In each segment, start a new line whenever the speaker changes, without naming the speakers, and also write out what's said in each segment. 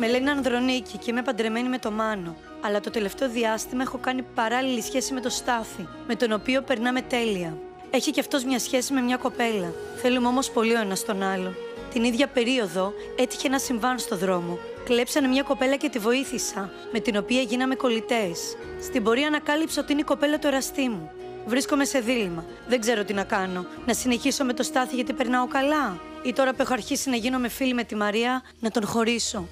Με λένε Ανδρονίκη και είμαι παντρεμένη με το Μάνο. Αλλά το τελευταίο διάστημα έχω κάνει παράλληλη σχέση με το Στάθη, με τον οποίο περνάμε τέλεια. Έχει και αυτός μια σχέση με μια κοπέλα. Θέλουμε όμως πολύ ο ένας τον άλλο. Την ίδια περίοδο έτυχε ένα συμβάν στο δρόμο. Κλέψανε μια κοπέλα και τη βοήθησα, με την οποία γίναμε κολλητές. Στην πορεία ανακάλυψα ότι είναι η κοπέλα του εραστή μου. Βρίσκομαι σε δίλημα. Δεν ξέρω τι να κάνω. Να συνεχίσω με το Στάθη γιατί περνάω καλά. Ή τώρα που έχω αρχίσει να γίνομαι φίλη με τη Μαρία, να τον χωρίσω.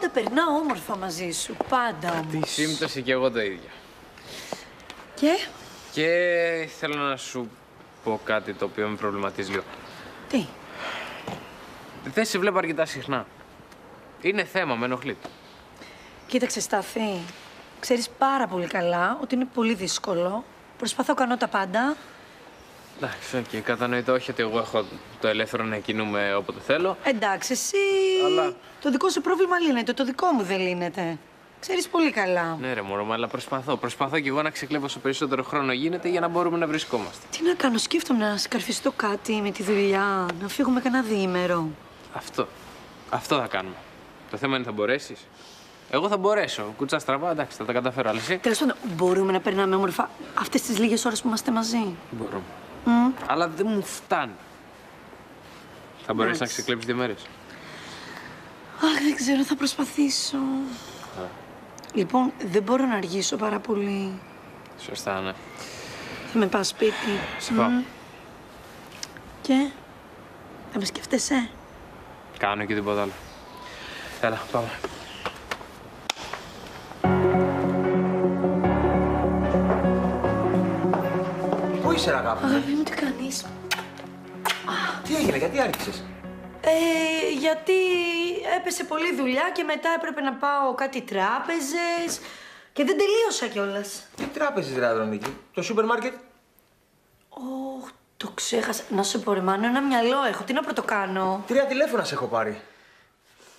Πάντα περνάω όμορφα μαζί σου. Πάντα όμως.
Τι σύμπτωση και εγώ το ίδιο.
Και,
Και θέλω να σου πω κάτι το οποίο με προβληματίζει λίγο.
τι;
Δεν σε βλέπω αρκετά συχνά. Είναι θέμα, με ενοχλεί.
Κοίταξε, Στάθη. Ξέρεις πάρα πολύ καλά ότι είναι πολύ δύσκολο. Προσπαθώ κάνω τα πάντα.
Εντάξει, οκ, κατανοητό. Όχι ότι εγώ έχω το ελεύθερο να κινούμε όποτε θέλω.
Εντάξει, εσύ.
Αλλά-
Το δικό σου πρόβλημα λύνεται. Το δικό μου δεν λύνεται. Ξέρεις πολύ καλά.
Ναι, ρε μωρό, μου, αλλά προσπαθώ. Προσπαθώ και εγώ να ξεκλέβω όσο περισσότερο χρόνο γίνεται για να μπορούμε να βρισκόμαστε.
Τι να κάνω, σκέφτομαι να σκαρφιστώ κάτι με τη δουλειά, να φύγουμε κανένα διήμερο.
Αυτό. Αυτό θα κάνουμε. Το θέμα είναι θα μπορέσεις. Εγώ θα μπορέσω. Κούτσα στραβά, εντάξει, θα τα καταφέρω. Αλλά εσύ;
Τέλος πάντων, μπορούμε να περνάμε όμορφα αυτές τις λίγες ώρες που είμαστε μαζί.
Μπορούμε.
Μμ.
Αλλά δεν μου φτάνει. Θα μπορέσεις να
Εντάξει.
ξεκλέψεις δύο μέρες.
Αχ, δεν ξέρω, θα προσπαθήσω. Λοιπόν, δεν μπορώ να αργήσω πάρα πολύ.
Σωστά, ναι.
Θα με πας σπίτι.
Σε πάω.
Μμ. Και, θα με σκέφτεσαι;
Κάνω και τίποτα άλλο. Έλα, πάμε.
Πού είσαι, ρε αγάπη μου;
Αγάπη μου, τι κάνεις;
Τι έγινε, γιατί άρχισες;
Ε, γιατί έπεσε πολλή δουλειά και μετά έπρεπε να πάω κάτι τράπεζες και δεν τελείωσα κιόλας.
Τι τράπεζες, ρε Αδρονίκη. Το σούπερ μάρκετ;
Ωχ, το ξέχασα. Να σου πω, ρε Μάνο, ένα μυαλό έχω. Τι να πρωτοκάνω;
Τρία τηλέφωνα σε έχω πάρει.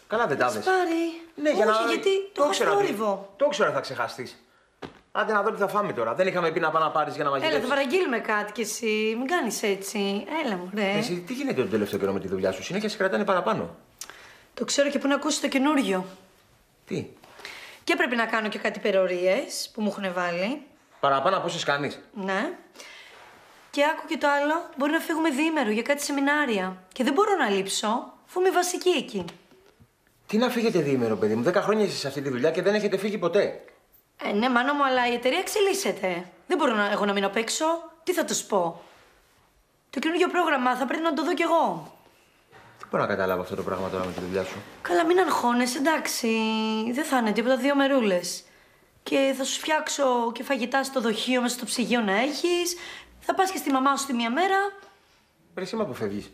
Καλά δεν τα
Has
δες.
πάρει.
Ναι, για
Όχι,
να...
γιατί το έχω
ήξερα ότι-
θόρυβο.
Το ήξερα ότι θα ξεχαστείς. Άντε να δω τι θα φάμε τώρα. Δεν είχαμε πει να πάμε να πάρεις για να
Έλα,
μαζέψεις.
θα παραγγείλουμε κάτι κι εσύ. Μην κάνεις έτσι. Έλα μου, ρε.
Εσύ τι γίνεται τον τελευταίο καιρό με τη δουλειά σου; Συνέχεια σε κρατάνε παραπάνω.
Το ξέρω και πού να ακούσεις το καινούριο.
Τι;
Και πρέπει να κάνω και κάτι υπερορίες που μου έχουν βάλει.
Παραπάνω από όσες κάνεις.
Ναι. Και άκου και το άλλο. Μπορεί να φύγουμε διήμερο για κάτι σεμινάρια. Και δεν μπορώ να λείψω, αφού είμαι βασική εκεί.
Τι να φύγετε διήμερο, παιδί μου; Δέκα χρόνια είσαι σε αυτή τη δουλειά και δεν έχετε φύγει ποτέ.
Ε, ναι, μάνο μου, αλλά η εταιρεία εξελίσσεται. Δεν μπορώ να, εγώ να μείνω απ' έξω. Τι θα τους πω; Το καινούργιο πρόγραμμα θα πρέπει να το δω κι εγώ.
Δεν μπορώ να καταλάβω αυτό το πράγμα τώρα με τη δουλειά σου;
Καλά, μην αγχώνεσαι, εντάξει. Δεν θα είναι τίποτα δύο μερούλες. Και θα σου φτιάξω και φαγητά στο δοχείο μέσα στο ψυγείο να έχεις. Θα πας και στη μαμά σου τη μία μέρα.
Ρε, εσύ με αποφεύγεις.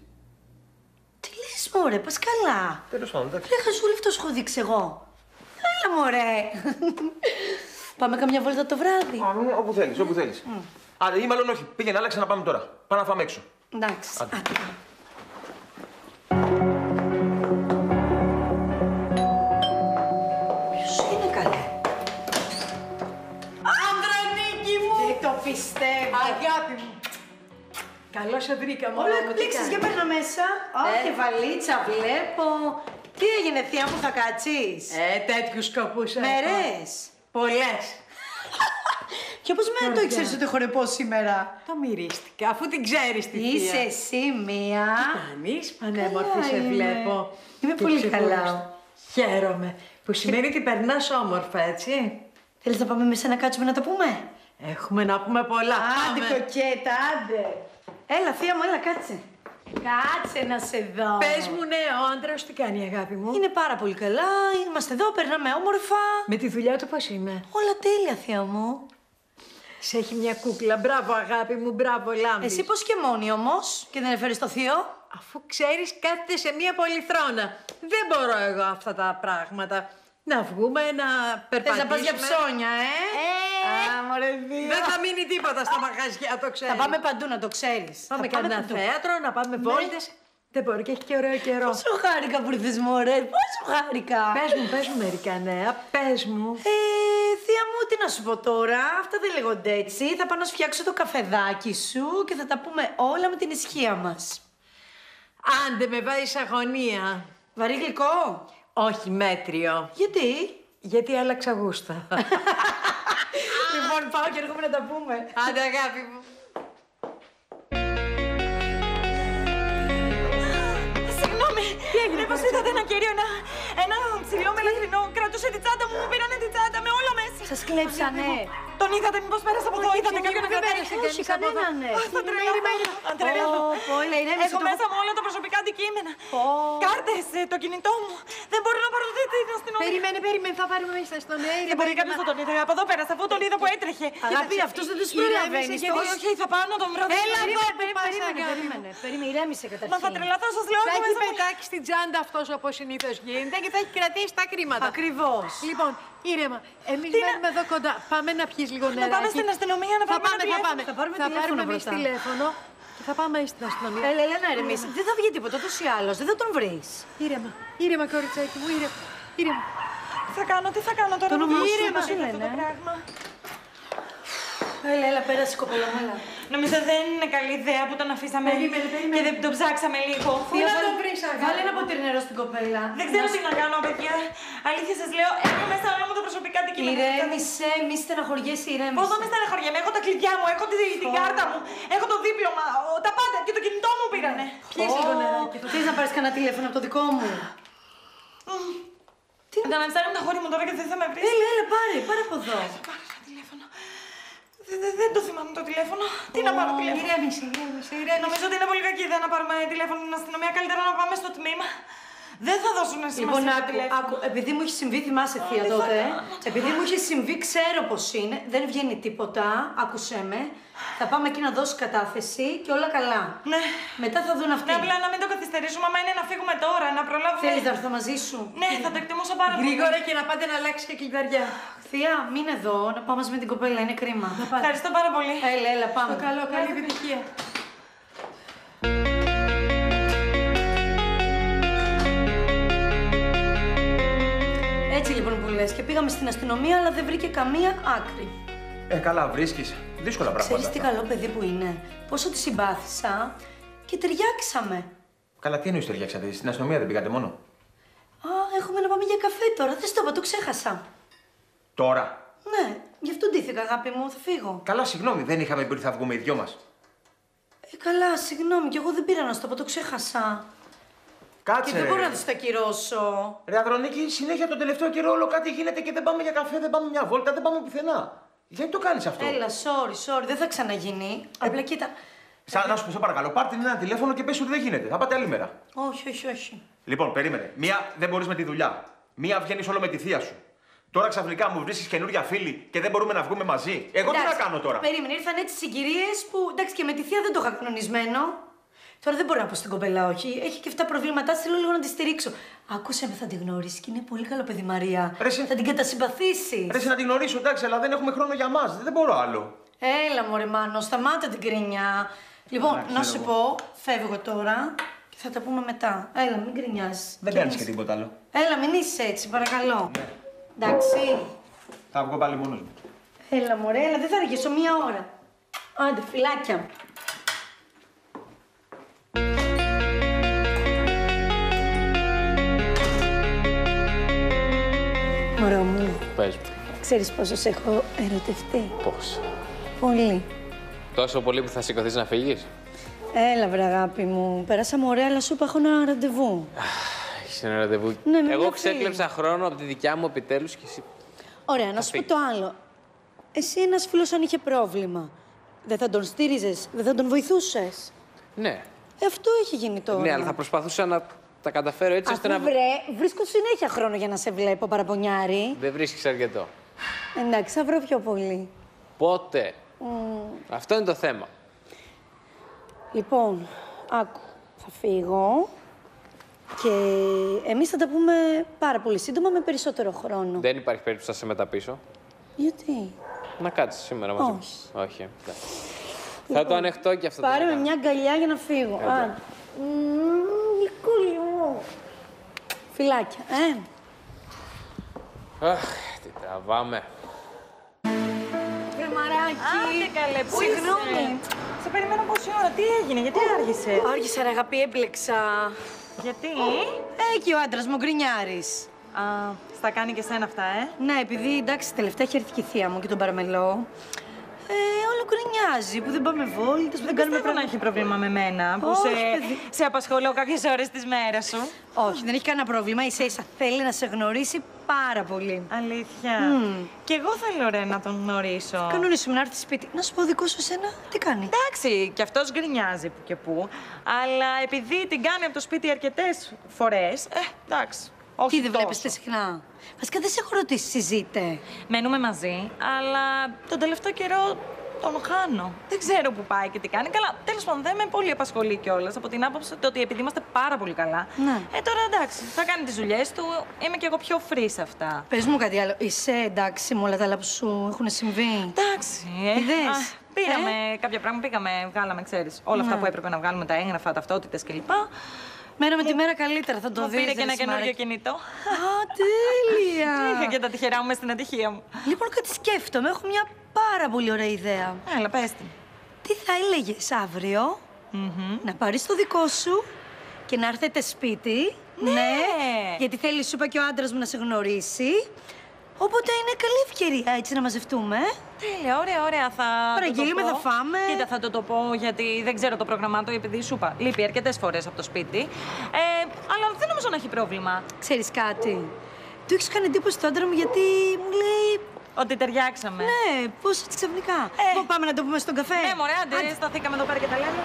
Τι λες, μωρέ, πας καλά.
Τέλος πάντων, εντάξει.
Ρε, χαζούλη, αυτό σου έχω δείξει εγώ. Έλα, μωρέ. Πάμε καμιά βόλτα το βράδυ.
Α, ναι, όπου θέλεις, όπου θέλεις. Άντε, ή μάλλον όχι. Πήγαινε, άλλαξε να πάμε τώρα. Πάμε να φάμε έξω.
Εντάξει.
Άντε.
άντε. Ποιος είναι καλέ; Ανδρανίκη μου!
Δεν το πιστεύω. Αγάπη μου. Καλώς σε βρήκα, μωρό
Όλα
μου. τι
εκπλήξεις
κάνεις;
για παίρνω μέσα. Α,
Ε.
και βαλίτσα βλέπω. Τι έγινε θεία μου, θα κάτσεις;
Ε, τέτοιους σκοπούς έχω.
Μερές.
Πολλές.
Και πώς με το
Καρδιά.
ήξερες ότι χορεπώ σήμερα;
Το μυρίστηκα, αφού την ξέρεις τη θεία.
Είσαι εσύ μία.
Κανεί πανέμορφη
Καλά
σε
είμαι.
βλέπω.
Είμαι
Και
πολύ
ξεκουράστη.
καλά.
Χαίρομαι. Που σημαίνει ότι περνάς όμορφα, έτσι.
Θέλεις να πάμε μέσα να κάτσουμε να το πούμε;
Έχουμε να πούμε πολλά.
Άντε
Πάμε.
κοκέτα, άντε. Έλα θεία μου, έλα κάτσε. Κάτσε να σε δω.
Πες μου, ναι, ο άντρας τι κάνει, αγάπη μου;
Είναι πάρα πολύ καλά, είμαστε εδώ, περνάμε όμορφα.
Με τη δουλειά του πώς είμαι.
Όλα τέλεια, θεία μου.
Σε έχει μια κούκλα. Μπράβο, αγάπη μου, μπράβο, λάμπη.
Εσύ πώς και μόνη όμως και δεν έφερες το θείο;
Αφού ξέρεις κάθεται σε μία πολυθρόνα. Δεν μπορώ εγώ αυτά τα πράγματα. Να βγούμε, να
Θες
περπατήσουμε.
να πας για ψώνια, ε;
Ε,
Α, μωρέ, δύο.
Δεν θα μείνει τίποτα στα μαγαζιά, το ξέρεις.
Θα πάμε παντού να το ξέρεις.
Πάμε κανένα θέατρο, να πάμε βόλτες. Δεν μπορώ και έχει και ωραίο καιρό.
Πόσο χάρηκα που ήρθες μωρέ, πόσο χάρηκα.
Πες μου, πες μου μερικά νέα, πες μου.
Ε, θεία μου, τι να σου πω τώρα, αυτά δεν λέγονται έτσι. Θα πάω να σου φτιάξω το καφεδάκι σου και θα τα πούμε όλα με την ισχύα μας.
Άντε με βάζεις αγωνία.
Βαρύ γλυκό.
Όχι μέτριο.
Γιατί;
Γιατί άλλαξα γούστα.
λοιπόν, πάω και έρχομαι να τα πούμε.
Άντε αγάπη μου.
Συγγνώμη, μήπως είδατε ένα κύριο, ένα, ένα ψηλό μελαχρινό, κρατούσε τη τσάντα μου, μου πήρανε τη τσάντα με όλα μέσα.
Σας κλέψανε.
Τον είδατε, μήπως πέρασε από εδώ, είδατε κάποιον να
δεν
κρατάει.
πέρασε
Όχι, κανέναν. ναι.
Α, θα τρελαθώ, θα τρελαθώ.
Πω, πω, έλα, ηρέμησε
Έχω
το-
μέσα μου όλα τα προσωπικά αντικείμενα.
Πω.
Κάρτες, ε, το κινητό μου. Δεν μπορώ να πάρω την την αστυνομία.
Περιμένε, περιμένε, θα πάρουμε μέσα στον αέρα.
Δεν μπορεί κάποιος να τον είδε. Από εδώ πέρασε, αφού τον είδα που έτρεχε.
Αγάπη, αυτός δεν τους
ηρέμησε
προλαβαίνει.
και
Γιατί
όχι.
όχι, θα πάω να τον βρω.
Έλα εδώ
Περίμενε,
που
περίμενε,
πας,
περίμενε,
αγάπη μου.
περίμενε. Περίμενε, ηρέμησε καταρχήν.
Μα θα τρελαθώ, σας λέω.
Θα
έχω
έχει
μέσα μου-
πετάξει στην τσάντα αυτός όπως συνήθως γίνεται και θα έχει κρατήσει τα χρήματα.
Ακριβώς.
Λοιπόν, ήρεμα. Εμείς
Τι να-
μένουμε εδώ κοντά. Πάμε να πιεις λίγο νεράκι.
πάμε στην αστυνομία, να
θα
πάρουμε
πάμε,
ένα
θα πάμε.
τηλέφωνο. Θα πάρουμε
θα
τηλέφωνο
πάρουμε εμείς
πρώτα.
τηλέφωνο και θα πάμε στην αστυνομία.
Έλα, έλα να ηρεμήσει. Δεν θα βγει τίποτα, τόσο ή άλλως. Δεν θα τον βρεις.
Ήρεμα, ήρεμα κοριτσάκι μου, ήρεμα. ήρεμα.
Τι θα κάνω, τι θα κάνω τώρα.
Το όνομά σου
Ήρεμα,
πώς
είναι
λένε,
αυτό το
ε;
πράγμα.
Έλα, έλα, πέρασε η κοπέλα μου, έλα.
Νομίζω δεν είναι καλή ιδέα που τον αφήσαμε
Περίμενε, περίμενε.
και δεν τον ψάξαμε λίγο.
Πού να
βάλε-
τον βρεις, αγάπη
Βάλε ένα
μου;
ποτήρι νερό στην κοπέλα.
Δεν ξέρω τι να κάνω, παιδιά. Αλήθεια σας λέω, έχω μέσα όλα μου τα προσωπικά αντικείμενα.
Ηρέμησε, μη στεναχωριέσαι, ηρέμησε.
Πώς δεν με στεναχωριέμαι, έχω τα κλειδιά μου, έχω τη, την κάρτα μου, έχω το δίπλωμα, ο- τα πάντα και το κινητό μου πήρανε.
Πιες λίγο νεράκι.
Θέλεις να πάρεις κανένα τηλέφωνο από το δικό μου.
Τι να να ψάχνει τα χώρια μου τώρα και δεν θα με βρεις.
Έλα, έλα, πάρε, πάρε από εδώ.
Πάρε ένα τηλέφωνο. Δεν, δεν, δεν το θυμάμαι το τηλέφωνο. Τι να πάρω τηλέφωνο;
Ηρέμησε, ηρέμησε, ηρέμησε.
Νομίζω ότι είναι πολύ κακή ιδέα να πάρουμε τηλέφωνο στην αστυνομία. Καλύτερα να πάμε στο τμήμα. Δεν θα δώσουν σημασία
Λοιπόν,
στο
άκου,
τηλέφωνο.
άκου, επειδή μου έχει συμβεί, θυμάσαι θεία
τι θα
τότε.
κάνω
Επειδή μου έχει συμβεί, ξέρω πώς είναι. Δεν βγαίνει τίποτα. Άκουσέ με. Θα πάμε εκεί να δώσει κατάθεση και όλα καλά.
Ναι.
Μετά θα δουν αυτοί.
Ναι, απλά να μην το καθυστερήσουμε. Άμα είναι να φύγουμε τώρα, να προλάβουμε.
Θέλεις να έρθω μαζί σου;
Ναι, θα το εκτιμούσα πάρα πολύ.
Γρήγορα και να πάτε να αλλάξει και κλειδαριά.
Θεία, μην εδώ, να πάμε μαζί με την κοπέλα, είναι κρίμα.
Ευχαριστώ πάρα πολύ.
Έλα, έλα, πάμε.
Το καλό, καλή επιτυχία.
Έτσι λοιπόν που λες και πήγαμε στην αστυνομία, αλλά δεν βρήκε καμία άκρη.
Ε, καλά, βρίσκεις. Δύσκολα πράγματα.
Ξέρεις τι
αυτά.
καλό παιδί που είναι. Πόσο τη συμπάθησα και ταιριάξαμε.
Καλά, τι εννοείς ταιριάξατε; Στην αστυνομία δεν πήγατε μόνο;
Α, έχουμε να πάμε για καφέ τώρα. Δεν στο είπα, το ξέχασα.
Τώρα;
Ναι, γι' αυτό ντύθηκα, αγάπη μου, θα φύγω.
Καλά, συγγνώμη, δεν είχαμε πει ότι θα βγούμε οι δυο μας.
Ε, καλά, συγγνώμη, κι εγώ δεν πήρα να στο πω, το ξέχασα.
Κάτσε.
Και δεν
ρε.
μπορώ να τη τα κυρώσω.
Ρε Αδρονίκη, συνέχεια τον τελευταίο καιρό όλο κάτι γίνεται και δεν πάμε για καφέ, δεν πάμε μια βόλτα, δεν πάμε πουθενά. Γιατί το κάνεις αυτό;
Έλα, sorry, sorry, δεν θα ξαναγίνει. Απλά κοίτα.
Σαν να σου πω, σε παρακαλώ, πάρτε ένα τηλέφωνο και πες ότι δεν γίνεται. Θα πάτε άλλη μέρα.
Όχι, όχι, όχι.
Λοιπόν, περίμενε. Μία δεν μπορείς με τη δουλειά. Μία βγαίνεις όλο με τη θεία σου. Τώρα ξαφνικά μου βρίσκεις καινούρια φίλη και δεν μπορούμε να βγούμε μαζί. Εγώ τι να
Εντάξει,
κάνω τώρα;
Περίμενε, ήρθαν έτσι συγκυρίες που εντάξει και με τη θεία δεν το είχα κανονισμένο. Τώρα δεν μπορώ να πω στην κοπέλα, όχι. Έχει και αυτά προβλήματά, θέλω λίγο να τη στηρίξω. Άκουσε με, θα τη γνωρίσεις και είναι πολύ καλό παιδί Μαρία.
Ρε, εσύ-
Θα την κατασυμπαθήσεις.
Ρε, εσύ να την γνωρίσω, εντάξει, αλλά δεν έχουμε χρόνο για μας. Δεν μπορώ άλλο.
Έλα, μωρέ Μάνο, σταμάτα την κρίνια. Λοιπόν,
Εντάξει,
να
ξέρω
σου
εγώ.
πω, φεύγω τώρα και θα τα πούμε μετά. Έλα, μην κρινιάζει.
Δεν κάνεις και τίποτα άλλο.
Έλα, μην είσαι έτσι, παρακαλώ. Εντάξει.
Θα βγω πάλι μόνος μου.
Έλα, μωρέ, έλα, δεν θα αργήσω μία ώρα. Άντε, φυλάκια.
Πες μου.
ξέρεις πόσος σε έχω ερωτευτεί;
Πώς;
Πολύ.
Τόσο πολύ που θα σηκωθείς να φύγεις;
Έλα, βρε αγάπη μου. Πέρασαμε ωραία, αλλά σου είπα έχω ένα ραντεβού.
Έχεις ένα ραντεβού.
Ναι, με
Εγώ
μια
ξέκλεψα χρόνο από τη δικιά μου επιτέλους και εσύ.
Ωραία, να σου πω
φύγεις.
το άλλο. Εσύ ένας φίλος αν είχε πρόβλημα, δεν θα τον στήριζες, δεν θα τον βοηθούσες;
Ναι.
Ε, αυτό έχει γίνει τώρα.
Ναι, αλλά θα προσπαθούσα να τα καταφέρω έτσι ώστε
Αφού
να.
βρε, βρίσκω συνέχεια χρόνο για να σε βλέπω παραπονιάρη.
Δεν βρίσκεις αρκετό.
Εντάξει, θα βρω πιο πολύ.
Πότε; Αυτό είναι το θέμα.
Λοιπόν, άκου. Θα φύγω και εμείς θα τα πούμε πάρα πολύ σύντομα με περισσότερο χρόνο.
Δεν υπάρχει περίπτωση να σε μεταπίσω.
Γιατί;
Να κάτσεις σήμερα μαζί μου.
Όχι.
Όχι. εντάξει. Θα το ανεχτώ και αυτό. το
Πάρε με
κάνω.
μια αγκαλιά για να φύγω. Α, μμμ, γλυκούλι μου. Φιλάκια, ε.
Αχ, τι τραβάμε.
Άντε καλέ, πού
Συγγνώμη.
είσαι; Σε περιμένω πόση ώρα. Τι έγινε, γιατί άργησε;
Άργησα ρε αγάπη, έμπλεξα.
Γιατί;
Εκεί ο άντρας μου γκρινιάρης.
Α, στα κάνει και σένα αυτά, ε.
Ναι, επειδή εντάξει, τελευταία έχει έρθει και η θεία μου και τον παραμελώ. Ε, όλο γκρινιάζει που δεν πάμε βόλτες, που δεν κάνουμε
Πιστεύω να έχει πρόβλημα με μένα που
Όχι,
σε,
παιδί.
σε απασχολώ κάποιες ώρες της μέρας σου.
Όχι, δεν έχει κανένα πρόβλημα. Ίσα ίσα θέλει να σε γνωρίσει πάρα πολύ.
Αλήθεια. Και εγώ θέλω ρε να τον γνωρίσω.
Κανονίσουμε να έρθει σπίτι. Να σου πω δικό σου εσένα, τι κάνει;
Εντάξει, κι αυτός γκρινιάζει που και που, αλλά επειδή την κάνει από το σπίτι αρκετές φορές, ε, εντάξει. Όχι
τι δεν
τόσο.
βλέπετε συχνά; Βασικά δεν σε έχω ρωτήσει, συζήτε.
Μένουμε μαζί, αλλά τον τελευταίο καιρό τον χάνω. Δεν ξέρω που πάει και τι κάνει. Καλά, τέλος πάντων δεν με πολύ απασχολεί κιόλας από την άποψη ότι επειδή είμαστε πάρα πολύ καλά.
Ναι.
Ε, τώρα εντάξει, θα κάνει τις δουλειές του. Είμαι κι εγώ πιο free σε αυτά.
Πες μου κάτι άλλο. Είσαι εντάξει με όλα τα άλλα που σου έχουν συμβεί;
Εντάξει. Ε.
Είδες;
Α, Πήραμε κάποια πράγματα, πήγαμε, βγάλαμε, ξέρεις, όλα αυτά που έπρεπε να βγάλουμε, τα έγγραφα, ταυτότητε κλπ.
Μέρα με τη μέρα καλύτερα θα το
Μου
δεις.
πήρε και
ρε
ένα καινούριο
Σιμαράκη.
κινητό.
Α, τέλεια.
Είχα και τα τυχερά μου μες στην ατυχία μου.
Λοιπόν, κάτι σκέφτομαι. Έχω μια πάρα πολύ ωραία ιδέα.
Έλα, πες την.
Τι θα έλεγες αύριο; Να πάρεις το δικό σου και να έρθετε σπίτι.
Ναι.
Γιατί θέλει, σου είπα και ο άντρας μου να σε γνωρίσει. Οπότε είναι καλή ευκαιρία έτσι να μαζευτούμε. ε.
Τέλεια, ωραία, ωραία. Θα.
Παραγγείλουμε,
το το πω.
θα φάμε.
Κοίτα, θα το το πω γιατί δεν ξέρω το πρόγραμμά του, επειδή σου είπα. Λείπει αρκετές φορές από το σπίτι. Ε, αλλά δεν νομίζω να έχει πρόβλημα.
Ξέρεις κάτι; Του έχεις κάνει εντύπωση το άντρα μου γιατί μου λέει.
Ότι ταιριάξαμε.
Ναι, πώς έτσι ξαφνικά.
Ε.
Λοιπόν, πάμε να το πούμε στον καφέ.
Ναι, μωρέ, άντε, σταθήκαμε εδώ πέρα και τα λέμε.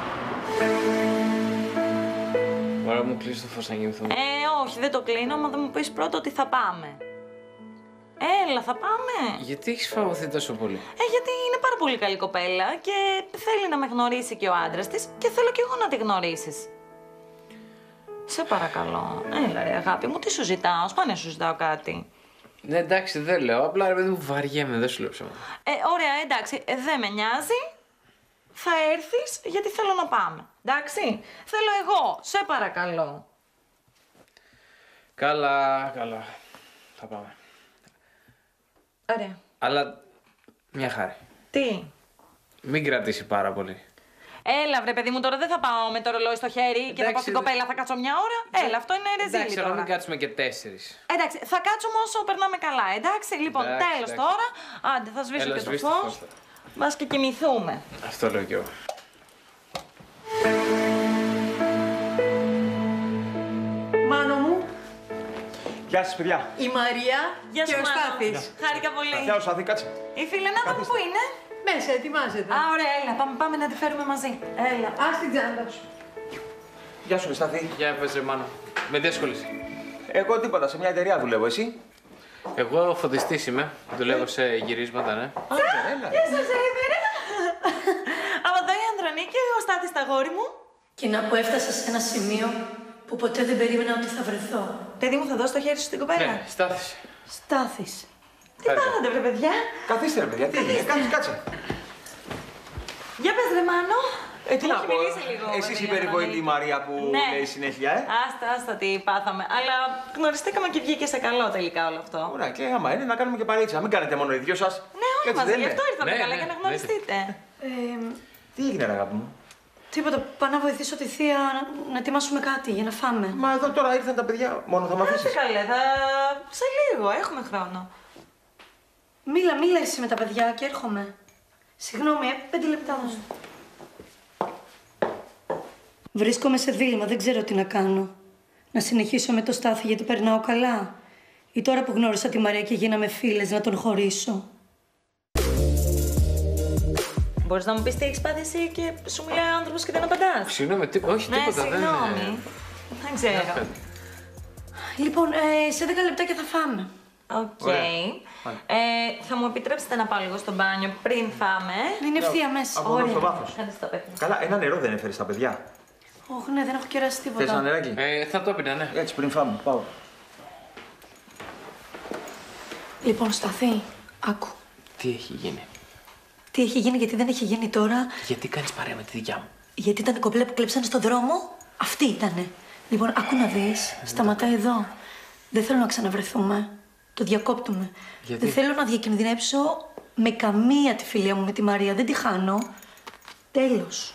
Ωραία, μου κλείσει το φως να κοιμηθούμε.
Ε, όχι, δεν το κλείνω, μα θα μου πεις πρώτα ότι θα πάμε. Έλα, θα πάμε.
Γιατί έχεις φαγωθεί τόσο πολύ;
Ε, γιατί είναι πάρα πολύ καλή κοπέλα και θέλει να με γνωρίσει και ο άντρας της και θέλω κι εγώ να τη γνωρίσεις. Σε παρακαλώ. Έλα, ρε, αγάπη μου, τι σου ζητάω. Σπάνια σου ζητάω κάτι.
Ναι, εντάξει, δεν λέω. Απλά ρε παιδί μου βαριέμαι, δεν σου λέω ψέματα.
Ε, ωραία, εντάξει, ε, δεν με νοιάζει. Θα έρθεις γιατί θέλω να πάμε. Εντάξει, θέλω εγώ. Σε παρακαλώ.
Καλά, καλά. Θα πάμε.
Ωραία.
Αλλά μια χάρη.
Τι;
Μην κρατήσει πάρα πολύ.
Έλα, βρε παιδί μου, τώρα δεν θα πάω με το ρολόι στο χέρι και θα
Εντάξει,
πάω στην
δε-
κοπέλα, θα κάτσω μια ώρα. Έλα, αυτό είναι ρεζίλι
Εντάξει, αλλά
τώρα.
μην κάτσουμε και τέσσερις.
Εντάξει, θα κάτσουμε όσο περνάμε καλά, εντάξει. Λοιπόν,
Εντάξει,
τέλος
εντάξει.
τώρα. Άντε, θα σβήσω
Έλα,
και το
σβήστε το
φως.
φως τώρα.
Μπας και κοιμηθούμε.
Αυτό λέω κι εγώ.
Μάνο μου,
Γεια σας, παιδιά.
η Μαρία
Γεια
και
σου,
ο
Μάνο.
Στάθης.
Χάρηκα πολύ.
Γεια σου, Σαθή, κάτσε.
Η φιλενάδα μου πού είναι.
Μέσα, ετοιμάζεται.
Α, ωραία, έλα, πάμε, πάμε να τη φέρουμε μαζί. Έλα.
Ας την τσάντα σου.
Γεια σου, Σταθή.
Για πες ρε Μάνο. Με τι ασχολείσαι.
Εγώ τίποτα, σε μια εταιρεία δουλεύω, εσύ;
Εγώ φωτιστής είμαι. Δουλεύω σε γυρίσματα, ναι.
Άντε, έλα.
Γεια σας, έφερε. Από εδώ η Ανδρονίκη, ο Στάθης τα γόρι μου.
Και να που έφτασα σε ένα σημείο που ποτέ δεν περίμενα ότι θα βρεθώ.
Παιδί μου, θα δώσει το χέρι σου στην κοπέλα.
Ναι, στάθησε.
Στάθης.
Τι πάθατε, βρε παιδιά;
Καθίστε, ρε παιδιά, τι έγινε, κάτσε, κάτσε.
Για πες, ρε Μάνο.
Ε, τι
Μου
να
έχει
πω.
μιλήσει λίγο,
Εσείς
βέβαια,
η περιβόητη
Ανδρονίκη.
Μαρία που
Ναι.
λέει συνέχεια, ε.
Άστα, άστα τι πάθαμε. Αλλά γνωριστήκαμε και βγήκε σε καλό τελικά όλο αυτό.
Ωραία, και άμα είναι να κάνουμε και παρέτσα. Μην κάνετε μόνο οι δυο σας.
Ναι, όλοι μαζί, γι' αυτό ήρθαμε
Ναι,
καλά,
ναι,
για να
ναι.
γνωριστείτε.
Ε,
Τι έγινε, ρε αγάπη μου;
τίποτα, πάω να βοηθήσω τη θεία να, να ετοιμάσουμε κάτι για να φάμε.
Μα εδώ τώρα ήρθαν τα παιδιά, μόνο θα με
Άσε
αφήσεις.
καλέ, θα... σε λίγο, έχουμε χρόνο.
Μίλα, μίλα εσύ με τα παιδιά και έρχομαι. Συγγνώμη, ε, πέντε λεπτά όμως. Βρίσκομαι σε δίλημμα, δεν ξέρω τι να κάνω. Να συνεχίσω με το Στάθη γιατί περνάω καλά. Ή τώρα που γνώρισα τη Μαρία και γίναμε φίλες να τον χωρίσω.
Μπορείς να μου πεις τι έχεις πάθει εσύ και σου μιλάει ο άνθρωπος και δεν απαντάς.
Συγγνώμη, τι... όχι
Ναι,
τίποτα. δεν-
συγγνώμη. Δεν ξέρω.
Λοιπόν, ε, σε δέκα λεπτάκια θα φάμε.
Οκ.
Ωραία.
Ε, θα μου επιτρέψετε να πάω λίγο στο μπάνιο πριν φάμε;
Είναι ευθεία μέσα.
Από εδώ στο βάθος.
Ευχαριστώ, παιδί.
Καλά, ένα νερό δεν έφερες στα παιδιά.
Όχι, ναι, δεν έχω κεράσει
Θες ένα
τίποτα.
νεράκι;
Ε, θα το έπαιρνα, ναι.
Έτσι πριν φάμε. Πάω.
Λοιπόν, σταθή. Άκου.
Τι έχει γίνει;
Τι έχει γίνει, γιατί δεν έχει γίνει τώρα;
Γιατί κάνεις παρέα με τη δικιά μου;
Γιατί ήταν η κοπέλα που κλέψανε στον δρόμο; Αυτή ήτανε. Λοιπόν, άκου να δεις. Σταματάει εδώ. Δεν θέλω να ξαναβρεθούμε. Το διακόπτουμε.
Γιατί;
Δεν θέλω να διακινδυνεύσω με καμία τη φιλία μου με τη Μαρία. Δεν τη χάνω. Τέλος.